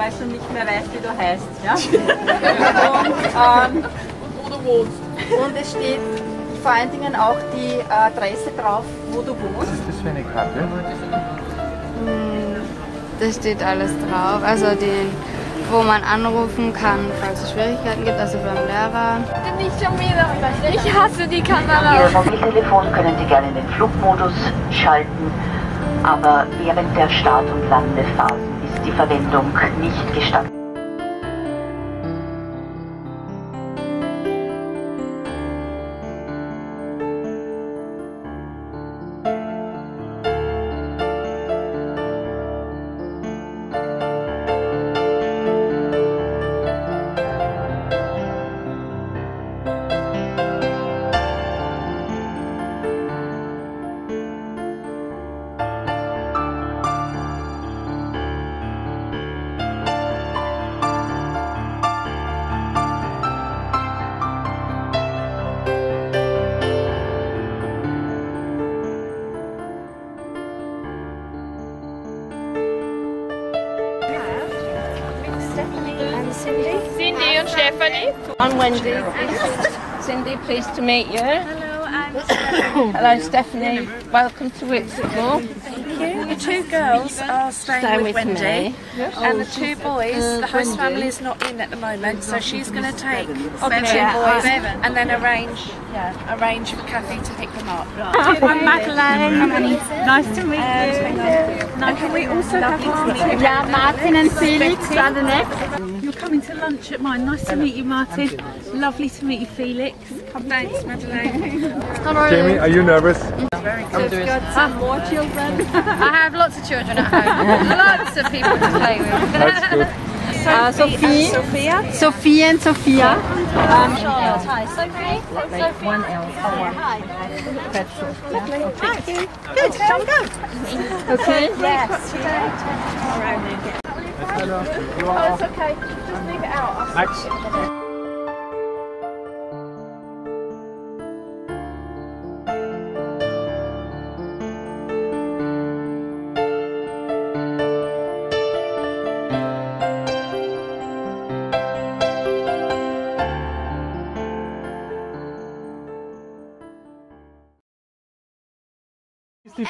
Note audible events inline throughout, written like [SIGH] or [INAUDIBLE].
falls du nicht mehr weißt, wie du heißt. Ja? [LAUGHS] Und, ähm, Oder wohnst. und es steht vor allen Dingen auch die Adresse drauf, wo du wohnst. Was ist das für eine Karte? Das steht alles drauf. Also den, wo man anrufen kann, falls es Schwierigkeiten gibt, also beim Lehrer. Nicht schon wieder. Ich hasse die Kamera. Ihr Mobiltelefon können Sie gerne in den Flugmodus schalten, aber während der Start- und Landephasen ist die Verwendung nicht gestattet. I'm Cindy, pleased to meet you. Hello, I'm Stephanie. Hello, Stephanie. Welcome to Whitstable. Thank you. The two girls are staying, Staying with, with Wendy, me. and the two boys. the host family is not in at the moment, so she's going to take the two boys and then arrange, yeah, arrange for Kathy to pick them up. I'm Madeleine. Nice to meet you. Um, Now, can we also have Martin? Yeah, Martin and Felix are the next. You're coming to lunch at mine. Nice to meet you, Martin. Lovely to meet you, Felix. Come thanks, Madeleine. Jamie, are you nervous? I have got some more children. I have lots of children at home. [LAUGHS] lots of people to play with. That's good. Uh, Sophie, uh, Sophia. Sophie and Sophia. Um, um, Hi, Sophie. Good, shall we go? Okay. Yes. Hello. Oh, it's okay. Just leave it out. Max.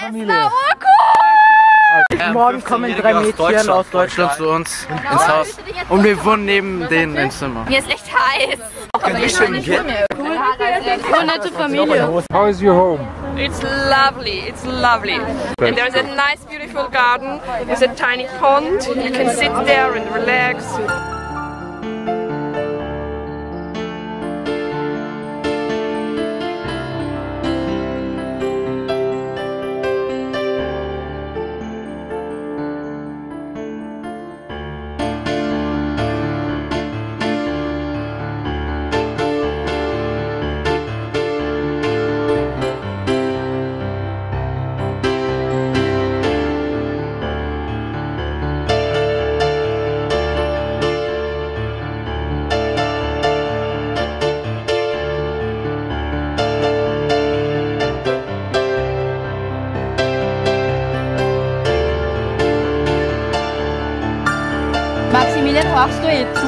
Ist die Familie. Morgen kommen drei Mädchen aus Deutschland zu uns ins Haus. Und wir wohnen neben denen im Zimmer. Mir ist echt heiß. nette Familie. How is your home? It's lovely, it's lovely. And there's a nice beautiful garden with a tiny pond. You can sit there and relax. Maximilian, hörst du eh zu?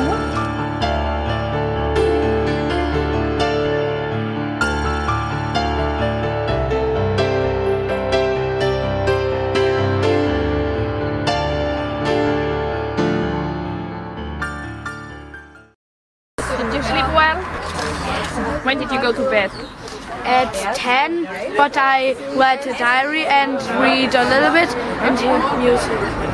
Did you sleep well? When did you go to bed? At 10, but I write a diary and read a little bit and hear music.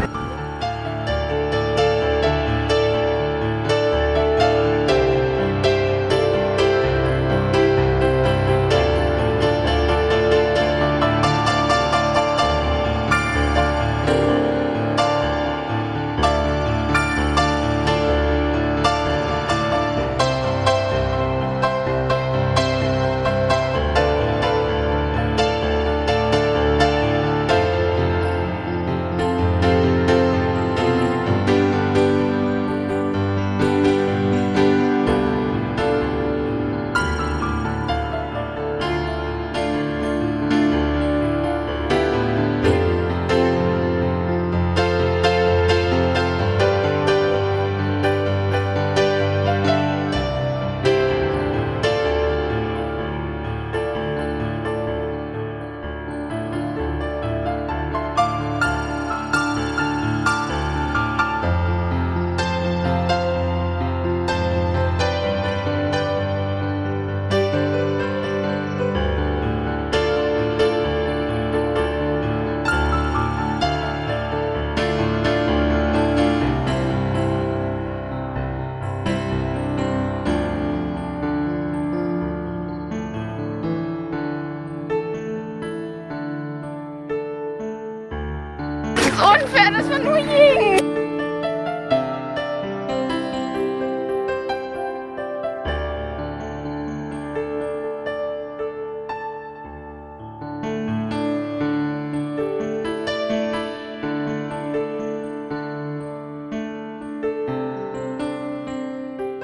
Annoying!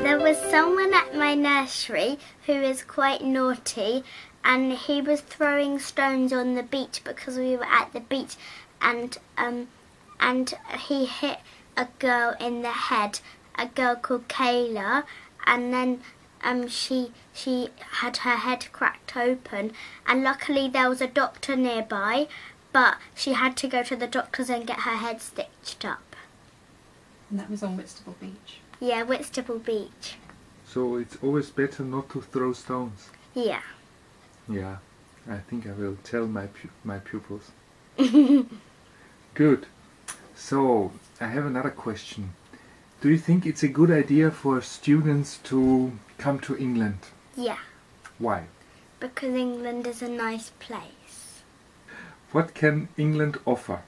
There was someone at my nursery who is quite naughty and he was throwing stones on the beach because we were at the beach and um and he hit a girl in the head, a girl called Kayla and then um she she had her head cracked open and luckily there was a doctor nearby but she had to go to the doctors and get her head stitched up. And that was on Whitstable Beach. Yeah, Whitstable Beach. So it's always better not to throw stones. Yeah. Yeah, I think I will tell my pu my pupils. [LAUGHS] Good. So I have another question. Do you think it's a good idea for students to come to England? Yeah, Why? because England is a nice place. What can England offer?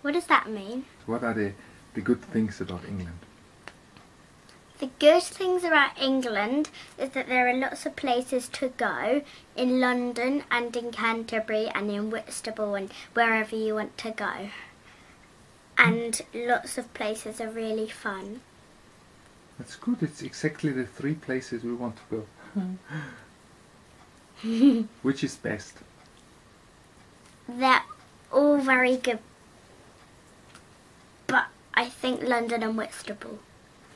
What does that mean? What are the, the good things about England? The good things about England is that there are lots of places to go in London and in Canterbury and in Whitstable and wherever you want to go. And lots of places are really fun. That's good. It's exactly the three places we want to go. Hmm. [LAUGHS] Which is best? They're all very good. But I think London and Whitstable.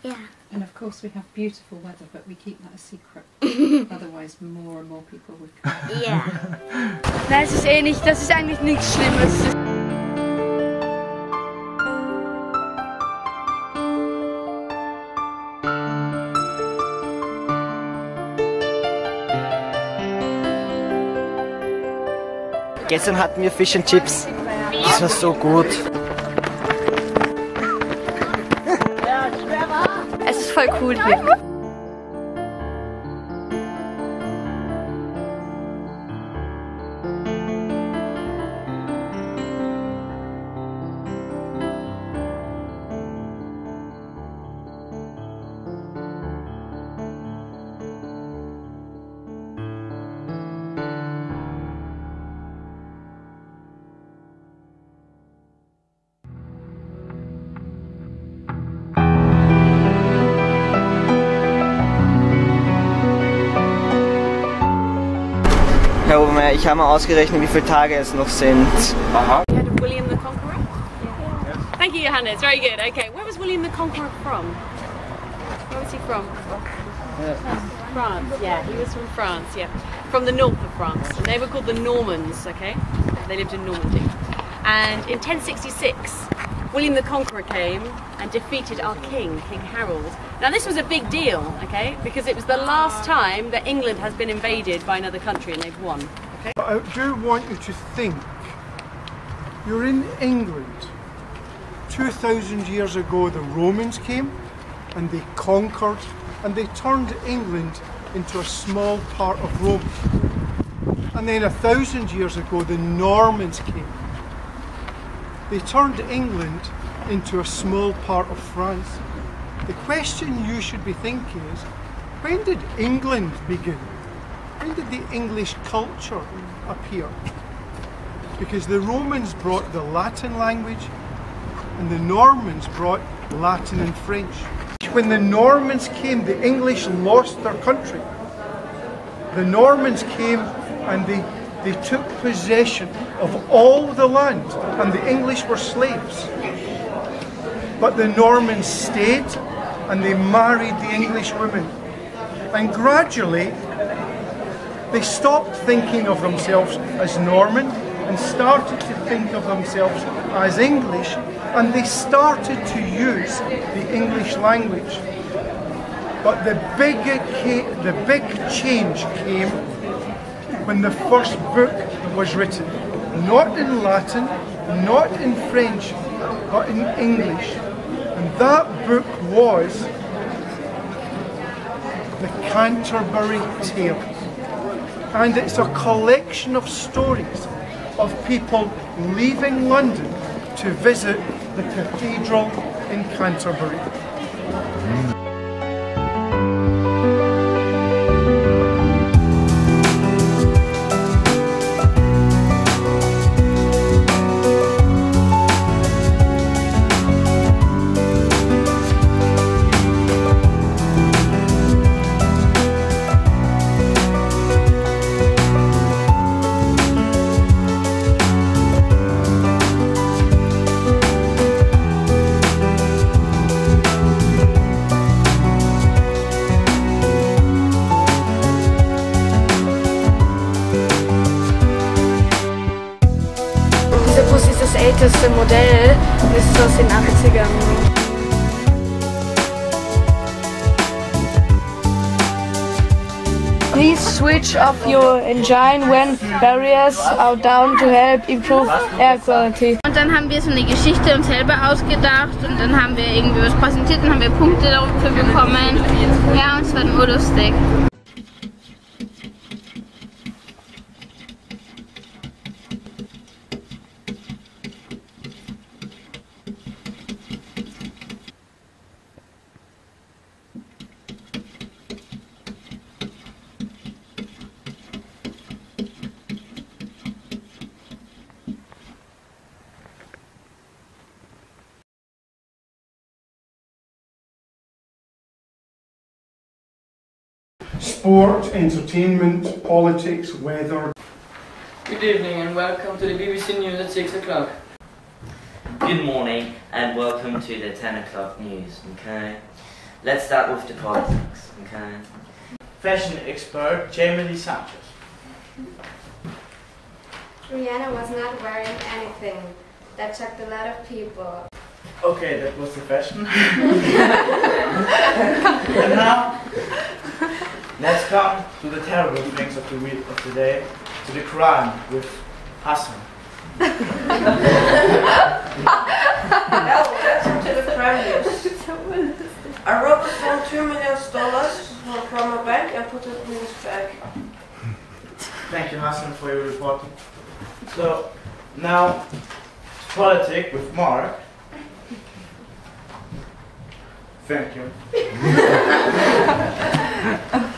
Yeah. And of course we have beautiful weather, but we keep that a secret. [LAUGHS] Otherwise more and more people would come. Ja. [LAUGHS] Nein, es ist eh nicht, das ist eigentlich nichts Schlimmes. Gestern hatten wir Fish and Chips. Das war so gut. Cool hier. Herr Obermeier, ich habe mal ausgerechnet, wie viele Tage es noch sind. Aha. William the Conqueror? Thank you, Johannes. Very good. Okay, where was William the Conqueror from? Where was he from? France. Yeah, he was from France. Yeah, from the north of France, and they were called the Normans. Okay, they lived in Normandy. And in 1066, William the Conqueror came and defeated our king, King Harold. Now this was a big deal, okay, because it was the last time that England has been invaded by another country and they've won. Okay. I do want you to think you're in England. 2,000 years ago, the Romans came and they conquered and they turned England into a small part of Rome. And then a thousand years ago, the Normans came. They turned England into a small part of France. The question you should be thinking is when did England begin? When did the English culture appear? Because the Romans brought the Latin language and the Normans brought Latin and French. When the Normans came, the English lost their country. The Normans came and they, they took possession of all the land, and the English were slaves. But the Normans stayed and they married the English women. And gradually, they stopped thinking of themselves as Norman and started to think of themselves as English and they started to use the English language. But the big, the big change came when the first book was written. Not in Latin, not in French, but in English. And that book was the Canterbury Tales. And it's a collection of stories of people leaving London to visit the cathedral in Canterbury. Please switch off your engine when barriers are down to help improve air quality. Und dann haben wir so eine Geschichte uns selber ausgedacht und dann haben wir irgendwie was präsentiert und haben wir Punkte dafür bekommen. Ja, und es war nur lustig. Sport, entertainment, politics, weather. Good evening and welcome to the BBC News at 6 o'clock. Good morning and welcome to the 10 o'clock news, okay? Let's start with the politics, okay? Fashion expert Jamie Lee Sanchez. Rihanna was not wearing anything. That shocked a lot of people. Okay, that was the fashion. [LAUGHS] and now, let's come to the terrible things of the week of the day, to the crime with Hassan. Welcome to the crime news. I robbed a phone two million dollars from a bank and put it in his bag. Thank you, Hassan, for your report. So, now, politics with Mark. Thank you. [LAUGHS]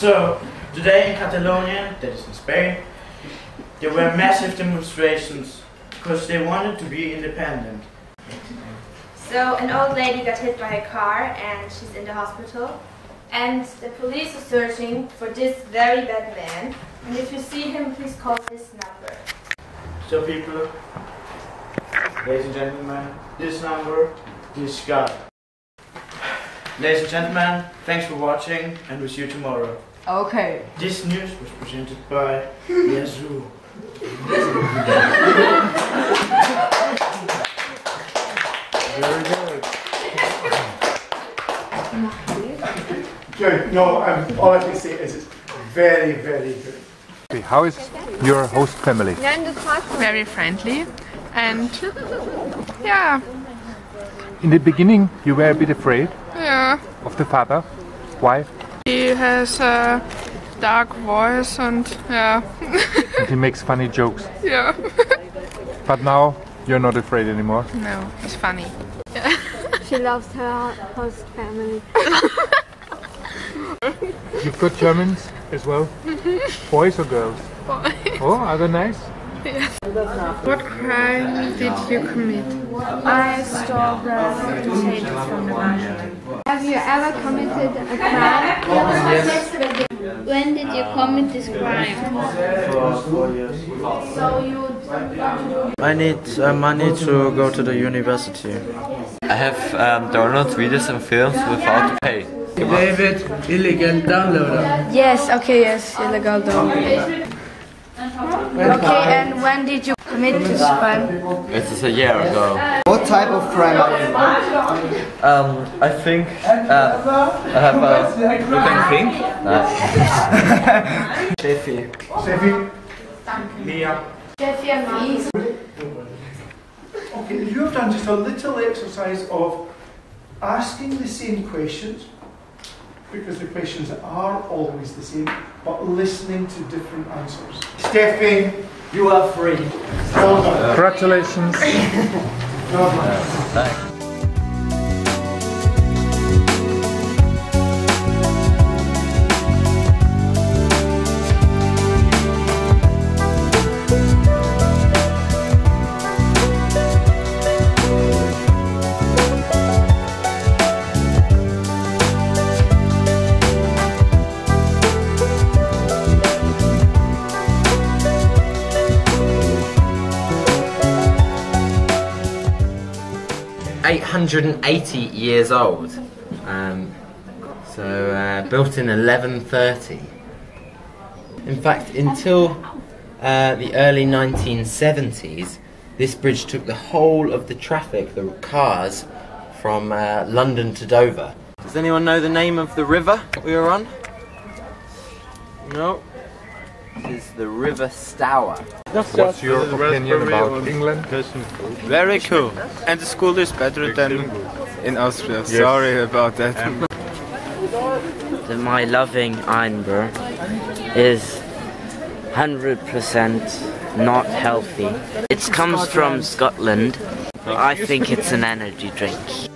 so, today in Catalonia, that is in Spain, there were massive demonstrations because they wanted to be independent. So an old lady got hit by a car and she's in the hospital. And the police are searching for this very bad man. And if you see him, please call this number. So, people, ladies and gentlemen, this number, this guy. Ladies and gentlemen, thanks for watching and we'll see you tomorrow. Okay. This news was presented by [LAUGHS] Yazoo. Very good. Good. No, um, all I can say is it's very, very good. Okay, How is your host family? Very friendly and yeah, In the beginning, you were a bit afraid yeah. of the father. Why? He has a dark voice and yeah, And he makes funny jokes. [LAUGHS] yeah. But now you're not afraid anymore. No, it's funny. She loves her host family. You've got Germans as well? [LAUGHS] Boys or girls? Boy. Oh, are they nice? Yes. What crime did you commit? I stole the potatoes from the market. Have you ever committed a crime? When did you commit this crime? So you I need uh, money to go to the university. I have um, downloaded videos and films without pay. David, illegal downloader. Yes, okay, yes, illegal dog. Okay, and when did you commit this crime? It is a year ago. What type of crime are you? Um, I think uh, I have a. You can think. [LAUGHS] Steffi. Steffi. Mia. Okay, you have done just a little exercise of asking the same questions because the questions are always the same, but listening to different answers. Steffi, you are free. Well done. Congratulations. [LAUGHS] Well done. Eight hundred and eighty years old. Um, so uh, built in 1130. In fact, until uh, the early 1970s, this bridge took the whole of the traffic, the cars, from uh, London to Dover. Does anyone know the name of the river we were on? No. This is the River Stour. What's your opinion about England? Very cool. And the school is better than in Austria. Yes. Sorry about that. The My Loving Einber is 100% not healthy. It comes from Scotland. I think it's an energy drink.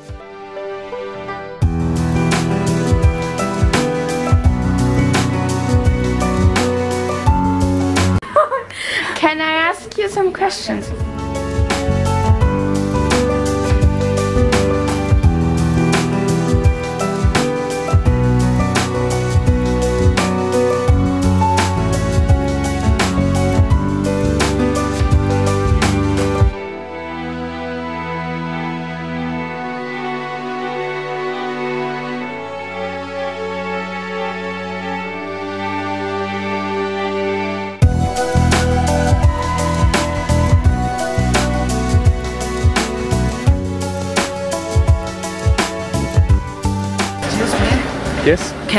Some questions?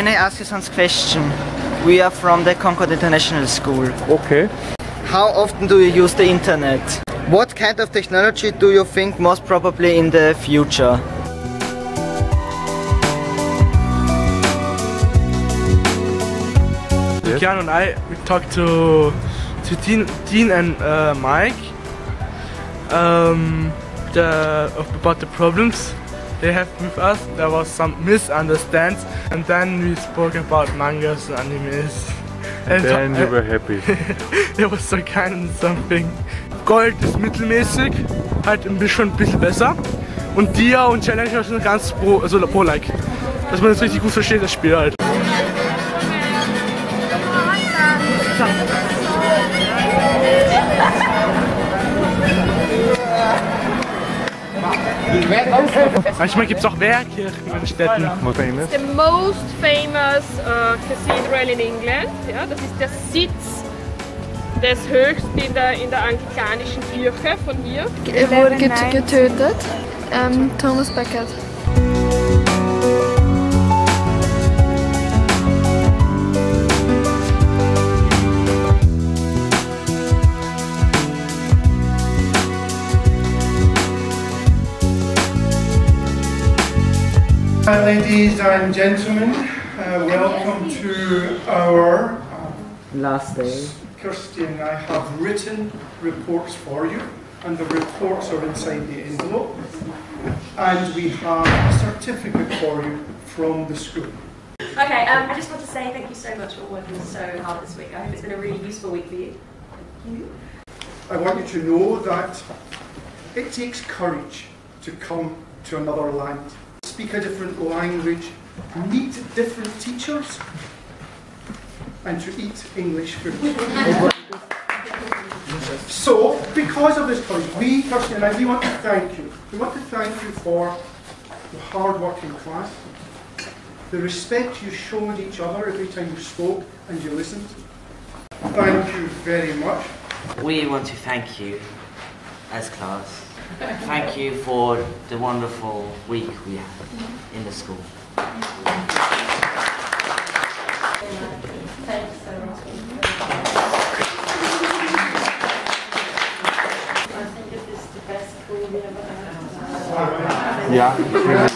Can I ask you some question? We are from the Concorde International School. Okay. How often do you use the internet? What kind of technology do you think most probably in the future? Kian and I we talked to to Dean, Dean and uh, Mike um, the, about the problems they have with us. There was some misunderstands, and then we spoke about mangas and animes. And then you were happy. [LAUGHS] It was so kind of something. Gold ist mittelmäßig, halt ein bisschen, ein bisschen besser. Und Dia und Challenger sind ganz pro, also pro-like. Dass man das richtig gut versteht, das Spiel halt. Manchmal gibt es auch Werke in den Städten. The most famous uh, cathedral in England. Ja, das ist der Sitz des Höchsten in der, in der anglikanischen Kirche von hier. Er wurde get getötet. Ähm, Thomas Becket. Uh, ladies and gentlemen, uh, welcome to our Last day. Kirsty and I have written reports for you, and the reports are inside the envelope. And we have a certificate for you from the school. Okay, um, I just want to say thank you so much for working so hard this week. I hope it's been a really useful week for you. Thank you. I want you to know that it takes courage to come to another land, speak a different language, meet different teachers, and to eat English food. so, because of this courage, we, Kirsty and I, we want to thank you. We want to thank you for the hard work in class, the respect you showed each other every time you spoke and you listened. Thank you very much. We want to thank you as class. Thank you for the wonderful week we had in the school. Thanks so much. I think it is the best school we ever had. Yeah,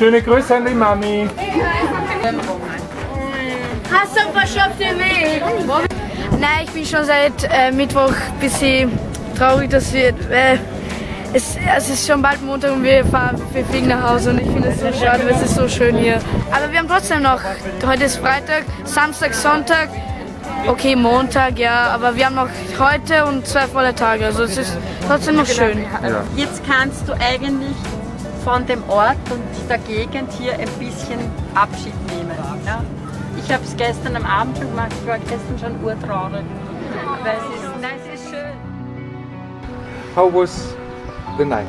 Schöne Grüße an die Mami. Hast du verschafft ihr Milch? Nein, ich bin schon seit äh, Mittwoch ein bisschen traurig, dass wir. Äh, es, es ist schon bald Montag und wir, fahren, wir fliegen nach Hause und ich finde es so schade, weil es ist so schön hier. Aber wir haben trotzdem noch, heute ist Freitag, Samstag, Sonntag, okay Montag, ja, aber wir haben noch heute und zwei volle Tage, also es ist trotzdem noch schön. Jetzt kannst du eigentlich von dem Ort und der Gegend hier ein bisschen Abschied nehmen. Ja? Ich habe es gestern am Abend schon gemacht, ich war gestern schon urtraurig. Weil es ist, nein, es ist schön. How was the night?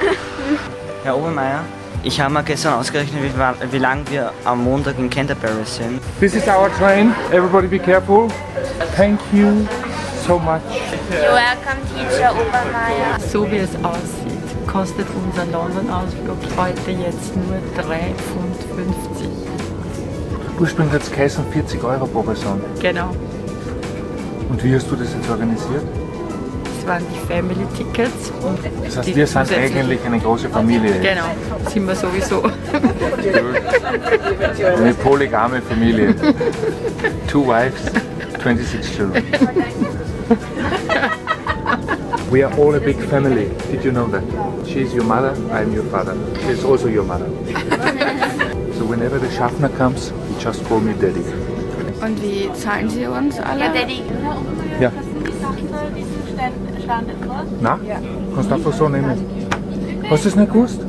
[LAUGHS] Herr Obermeier, ich habe mal gestern ausgerechnet, wie, wie lange wir am Montag in Canterbury sind. This is our train. Everybody be careful. Thank you so much. You're welcome, Teacher Obermeier. So wie es aussieht, kostet unser London-Ausflug heute jetzt nur 3,50 Pfund. Ursprünglich hat es geheißen 40 Euro pro Person. Genau. Und wie hast du das jetzt organisiert? Das waren die Family Tickets. Das heißt, wir sind eigentlich eine große Familie. Genau, sind wir sowieso. Eine polygame Familie. Two wives, 26 children. [LAUGHS] We are all a big family. Did you know that? She's your mother, I'm your father. She's also your mother. [LAUGHS] so whenever the Schaffner comes, you just call me Daddy. Und wie zahlen Sie uns alle? Ja, Daddy. Ja. Na? Kannst du einfach so nehmen. Hast du es nicht gewusst?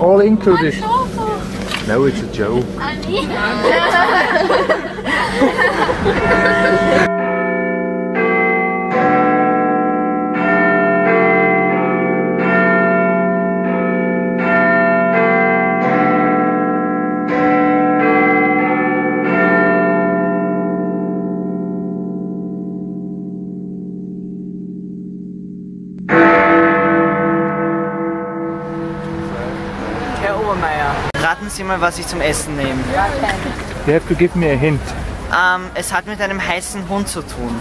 All included. No, it's a joke. [LAUGHS] mal, was ich zum Essen nehme. You have to give me a hint. Ähm, es hat mit einem heißen Hund zu tun.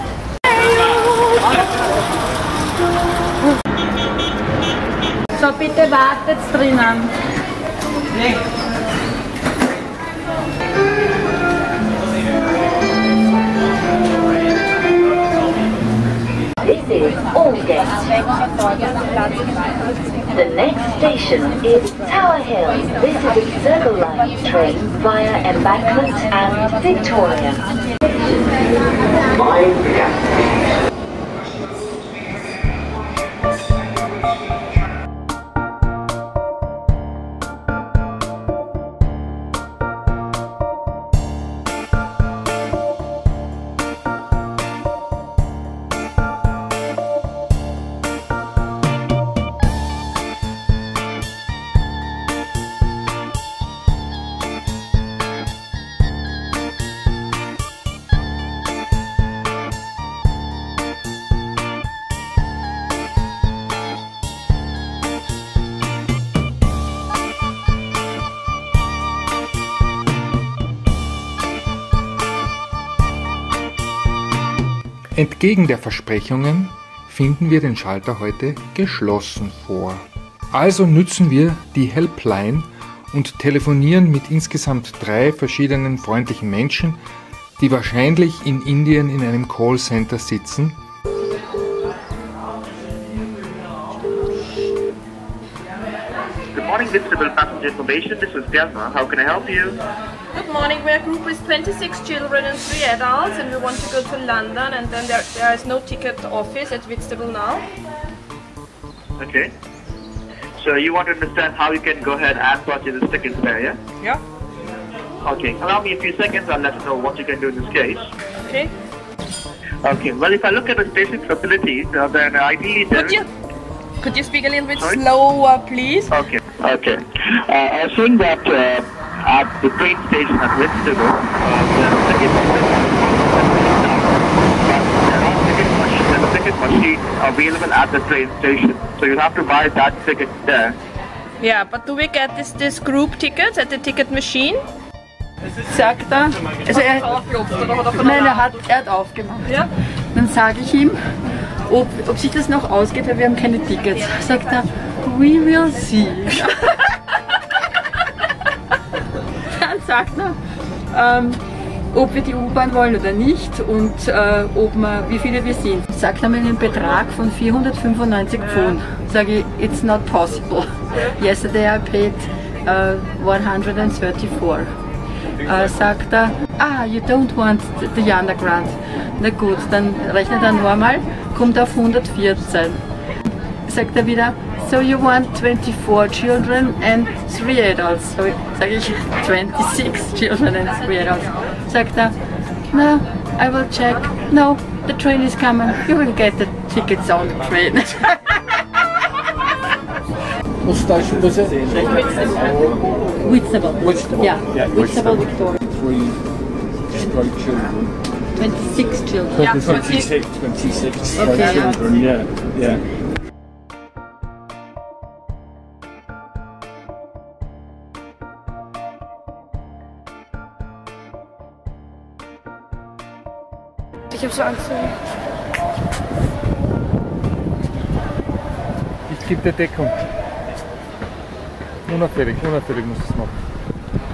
So, bitte wartet drinnen. This is Aldgate. The next station is Tower Hill. This is a Circle Line train via Embankment and Victoria. Entgegen der Versprechungen finden wir den Schalter heute geschlossen vor. Also nützen wir die Helpline und telefonieren mit insgesamt drei verschiedenen freundlichen Menschen, die wahrscheinlich in Indien in einem Callcenter sitzen. Good morning, Visible Passenger Information. This is Delma. How can I help you? Good morning. We're a group with 26 children and 3 adults, and we want to go to London. And then there, there is no ticket office at Whitstable now. Okay. So you want to understand how you can go ahead and purchase this tickets there, yeah? Yeah. Okay. Allow me a few seconds. I'll let you know what you can do in this case. Okay. Okay. Well, if I look at the station facilities, uh, then ideally there Could you could you speak a little bit Sorry? slower, please? Okay. Okay. Uh, I was saying that uh, at the train station at uh, the ticket there's a ticket machine available at the train station. So you have to buy that ticket there. Yeah, but do we get this this group tickets at the ticket machine? Sagt er. Also er, nein, er hat, er hat aufgemacht. Ja? Dann sage ich ihm, ob, ob sich das noch ausgeht, weil wir haben keine Tickets. Sagt er, we will see. [LAUGHS] Sagt er, ähm, ob wir die U-Bahn wollen oder nicht und äh, ob wir, wie viele wir sind. Sagt er mir einen Betrag von 495 Pfund. Sage ich, it's not possible. Yesterday I paid uh, 134. Äh, sagt er, ah, you don't want the underground. Na gut, dann rechnet er normal, kommt auf 114. Sagt er wieder, so you want 24 children and 3 adults. So sage ich 26 children and 3 adults. Sagt er, no, I will check. No, the train is coming. You will get the tickets on the train. What's that? Was it? Whitstable. Whitstable. Yeah, Yeah, Whitstable, Victoria. Three stroke children. 26 children. Yeah, 26, 26 stroke Okay, children, yeah, yeah. Ich habe so Angst. Ich gebe dir Deckung. Unauffällig, unauffällig musst du es machen.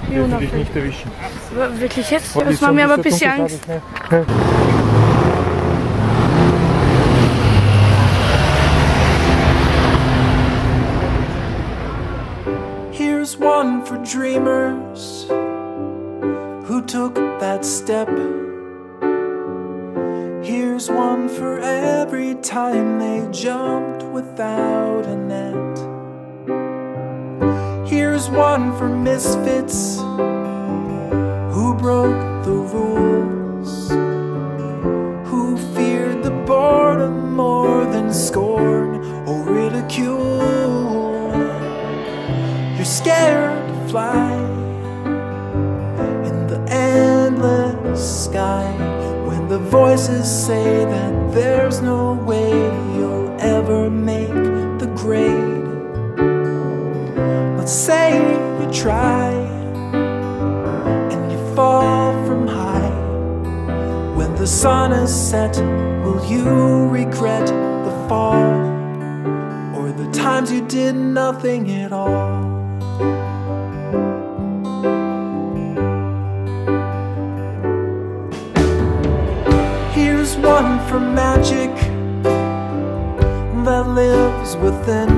Wie Ich will dich nicht erwischen. Aber Wirklich jetzt? Das macht mir aber ein bisschen Angst. Here's one for dreamers who took that step. Here's one for every time they jumped without a net. Here's one for misfits who broke the rules, who feared the boredom more than scorn or ridicule. You're scared to fly in the endless sky the voices say that there's no way you'll ever make the grade. Let's say you try and you fall from high. When the sun is set, will you regret the fall or the times you did nothing at all? For magic that lives within,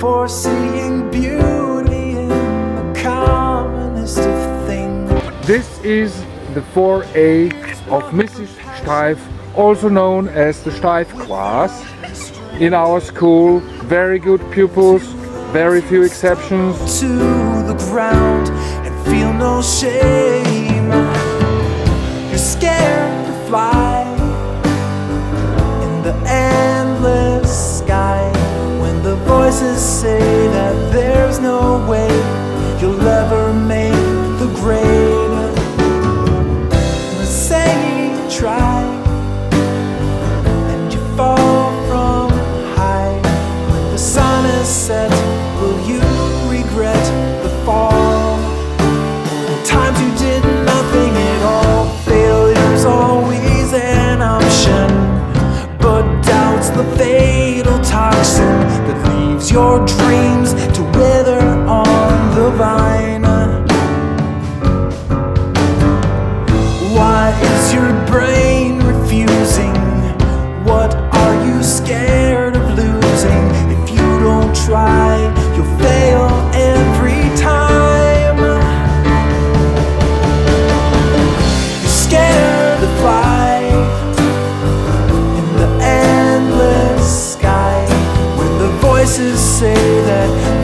for seeing beauty in the commonest of things. This is the 4A of Mrs. Steif, also known as the Steif class. In our school, very good pupils, very few exceptions. to the ground and feel no shame. You're scared fly in the endless sky when the voices say that there's say that